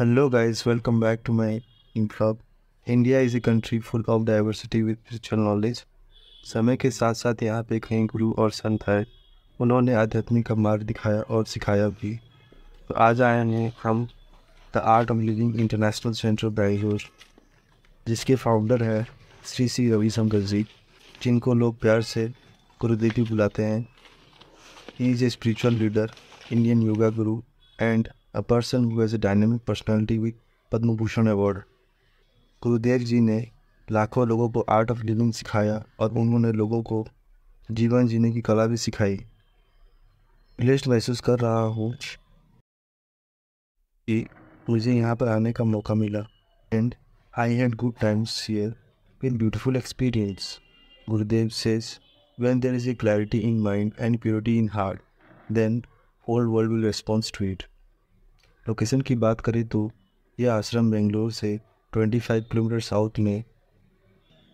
Hello, guys, welcome back to my vlog. India is a country full of diversity with spiritual knowledge समय के साथ साथ यहाँ पे कई गुरु और संत हैं। उन्होंने आध्यात्मिक का मार्ग दिखाया और सिखाया भी। तो आज आए हैं हम the art of living international centre Bangalore जिसके फाउंडर है श्री श्री रविशंकर जी जिनको लोग प्यार से गुरुदेव भी बुलाते हैं। He is a spiritual leader Indian yoga guru and a person who has a dynamic personality with Padma Bhushan award Gurudev ji ने लाखों लोगों को आर्ट ऑफ़ लिविंग सिखाया और उन्होंने लोगों को जीवन जीने की कला भी सिखाई। ब्लेस्ड महसूस कर रहा हूँ कि मुझे यहाँ पर आने का मौका मिला। And I had good times here with beautiful experience Gurudev says when there is a clarity in mind and purity in heart, then whole world will respond to it. Location की बात करें तो यह आश्रम बेंगलोर से 25 किलोमीटर साउथ में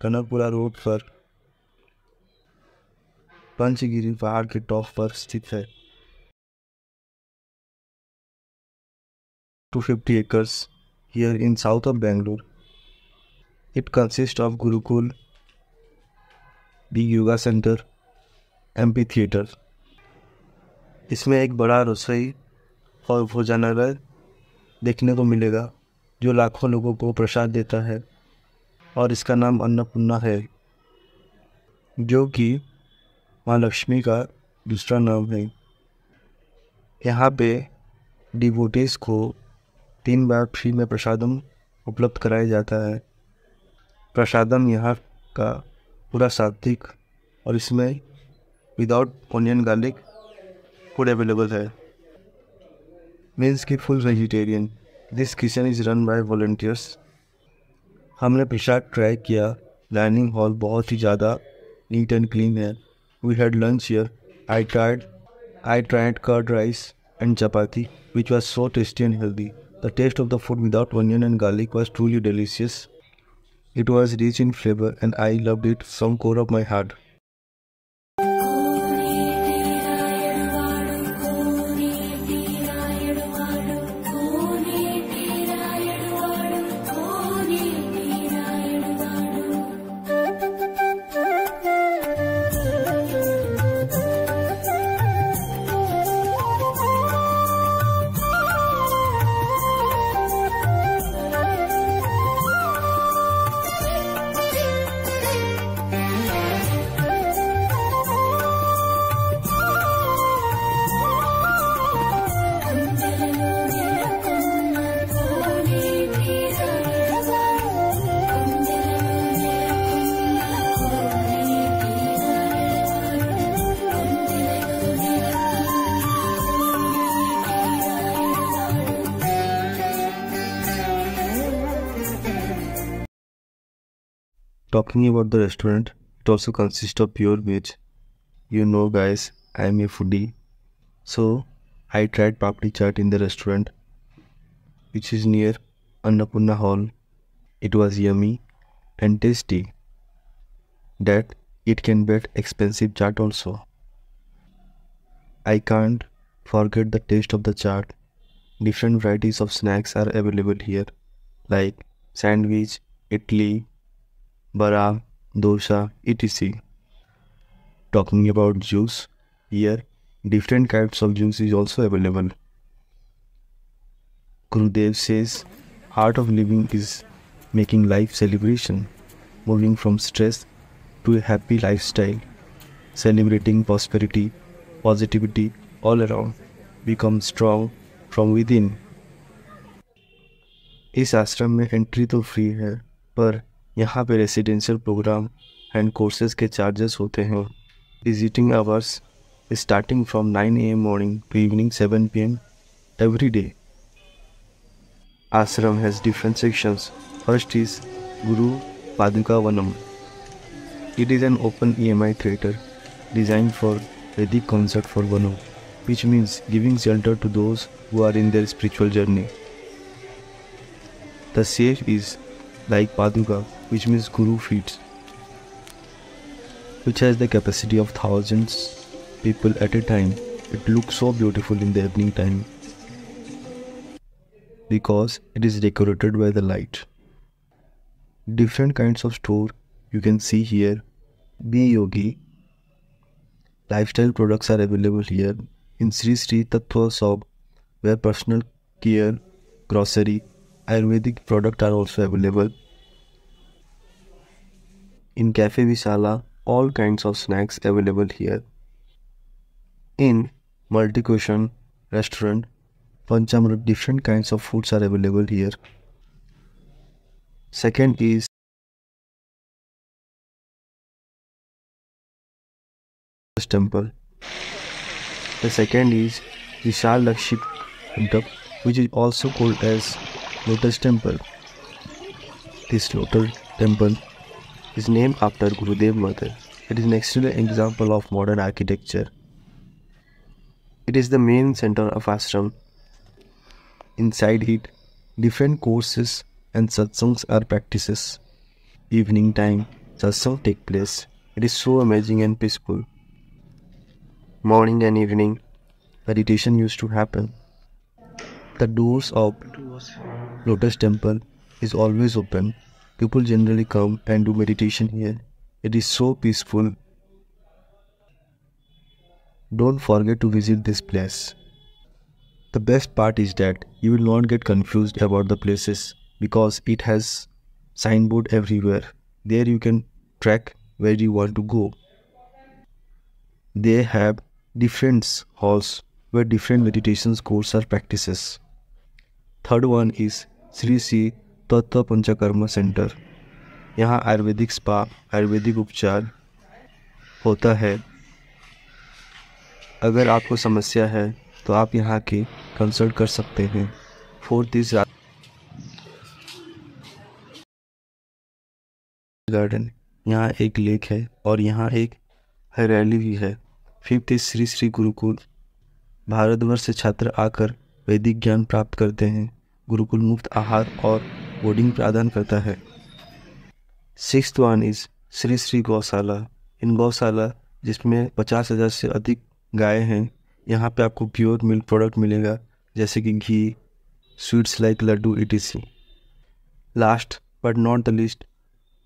Kanakapura road पर पंचगिरी पहाड़ के टॉप पर स्थित है 250 acres here in south of Bangalore. It consists of Gurukul, the yoga center, amphitheater. इसमें एक बड़ा रसोई और भोजनालय देखने को मिलेगा, जो लाखों लोगों को प्रसाद देता है। और इसका नाम अन्नपूर्णा है, जो कि माँ लक्ष्मी का दूसरा नाम है। यहाँ पे डिवोटीज को तीन बार फ्री में प्रसादम उपलब्ध कराया जाता है। प्रसादम यहाँ का पूरा सात्विक और इसमें without onion garlic food available है। मीन्स की full vegetarian this kitchen is run by volunteers हमने पेशाब ट्राई किया। डाइनिंग हॉल बहुत ही ज़्यादा नीट एंड क्लीन है। We had lunch here I tried I tried curd rice and chapati which was so tasty and healthy the taste of the food without onion and garlic was truly delicious it was rich in flavour and I love it some core of my heart Talking about the restaurant, it also consists of pure veg. You know, guys, I am a foodie, so I tried papdi chaat in the restaurant, which is near Annapurna Hall. It was yummy and tasty. That it can beat expensive chaat also. I can't forget the taste of the chaat. Different varieties of snacks are available here, like sandwich, idli, bara, dosa, etc. Talking about juice, here different kinds of juice is also available. Gurudev says, art of living is making life celebration, moving from stress to a happy lifestyle, celebrating prosperity, positivity all around, become strong from within. इस आश्रम में entry तो free है पर यहाँ पे residential programme and courses के charges होते हैं visiting hours starting from 9 A M morning to evening 7 P M every day ashram has different sections first is guru paduka vanam it is an open amphitheatre design for Vedic concept for Vanu, which means giving shelter to those who are in their spiritual journey. The safe is like Paduka, which means Guru feet, which has the capacity of thousands people at a time. It looks so beautiful in the evening time. because it is decorated by the light. Different kinds of store you can see here. Be Yogi. Lifestyle products are available here. In Sri Sri Tattva shop, where personal care, grocery, Ayurvedic product are also available. In Cafe Vishala, all kinds of snacks available here. In Multi Cuisine restaurant, Panchamrit different kinds of foods are available here. Second is temple. The second is Vishal Lakshmi Temple, which is also called as Lotus Temple. This Lotus Temple is named after Gurudev Mother. It is an excellent example of modern architecture. It is the main center of ashram. Inside it, different courses and satsangs are practices. Evening time, satsang take place. It is so amazing and peaceful. Morning and evening, meditation used to happen. The doors of Lotus Temple is always open. People generally come and do meditation here. It is so peaceful. Don't forget to visit this place. The best part is that you will not get confused about the places because it has signboard everywhere. There you can track where you want to go. They have different halls where different meditation courses are practices. Third one is Sri Sri Tattva Panchakarma centre. यहाँ Ayurvedic spa, Ayurvedic उपचार होता है। अगर आपको समस्या है तो आप यहाँ के कंसल्ट कर सकते हैं। फोर्थ इज़ गार्डन यहाँ एक लेक है और यहाँ एक हरियाली भी है। Fifth is Shri Shri Gurukul. Bharatvarsh से छात्र आकर वैदिक ज्ञान प्राप्त करते हैं। गुरुकुल मुफ़्त आहार और बोर्डिंग प्रदान करता है। Sixth one is Shri Shri Gaushala. In Gaushala, जिसमें पचास हज़ार से अधिक गाय हैं, यहाँ पे आपको प्योर मिल्क प्रोडक्ट मिलेगा, जैसे कि घी, sweets like laddu E last but not the list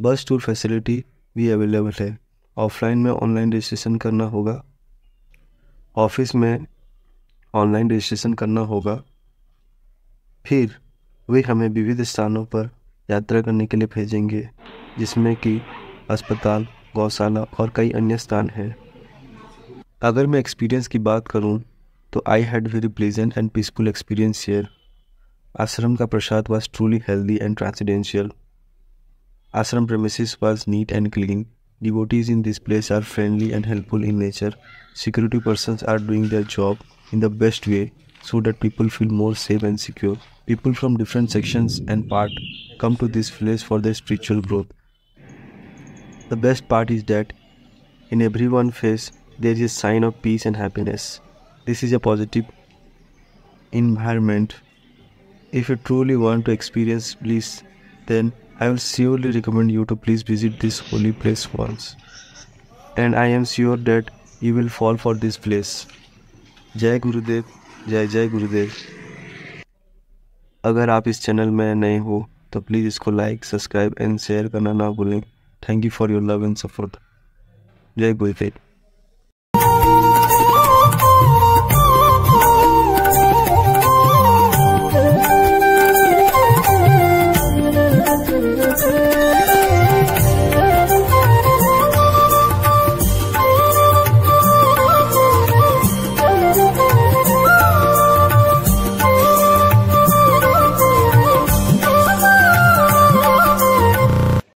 bus tour facility भी अवेलेबल है। ऑफलाइन में ऑनलाइन रजिस्ट्रेशन करना होगा। ऑफ़िस में ऑनलाइन रजिस्ट्रेशन करना होगा। फिर वे हमें विविध स्थानों पर यात्रा करने के लिए भेजेंगे, जिसमें कि अस्पताल, गौशाला और कई अन्य स्थान हैं। अगर मैं एक्सपीरियंस की बात करूँ तो I had very pleasant and peaceful experience share ashram का prasad was truly healthy and transcendental ashram premises was neat and clean Devotees in this place are friendly and helpful in nature. Security persons are doing their job in the best way. so that people feel more safe and secure. People from different sections and parts come to this place for their spiritual growth. The best part is that in everyone's face there is a sign of peace and happiness. This is a positive environment. If you truly want to experience bliss, then I will surely recommend you to please visit this holy place once. And I am sure that you will fall for this place. Jai Gurudev जय जय गुरुदेव। अगर आप इस channel में नए हो तो please इसको लाइक सब्सक्राइब एंड शेयर करना ना भूलें। Thank you for your love and support Jai Gurudev.